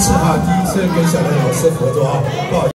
次哈，第一次跟小梁老师合作啊，不好意思。